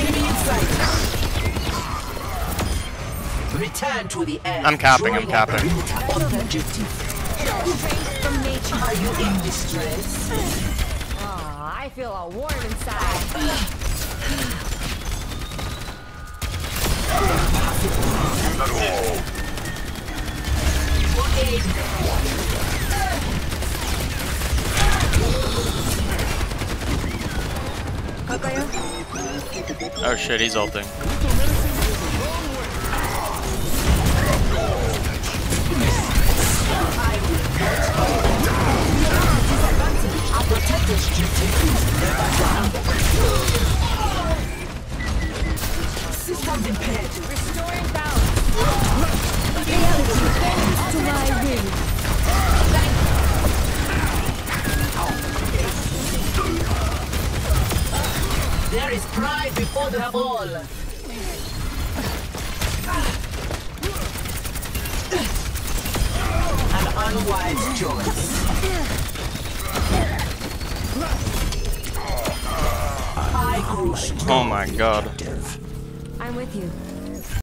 Enemy in sight. Return to the air. I'm capping, I'm capping. Are you in distress? Oh, I feel all warm inside. Oh shit, he's ulting. Systems impaired. There is pride before the fall. An unwise choice. I grew Oh my god. I'm with you.